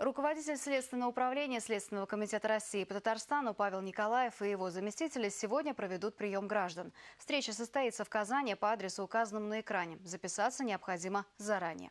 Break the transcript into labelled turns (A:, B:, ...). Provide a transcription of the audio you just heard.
A: Руководитель Следственного управления Следственного комитета России по Татарстану Павел Николаев и его заместители сегодня проведут прием граждан. Встреча состоится в Казани по адресу, указанному на экране. Записаться необходимо заранее.